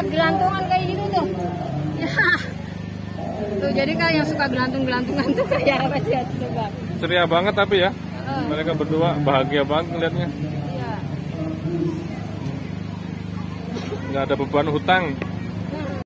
Lihat gelantungan kayak gitu tuh. Ya. Tuh jadi kayak yang suka gelantung-gelantungan tuh kayak ya, apa sih coba. Ceria banget tapi ya. uh. Mereka berdua bahagia banget ngeliatnya. Iya. Nggak ada beban hutang.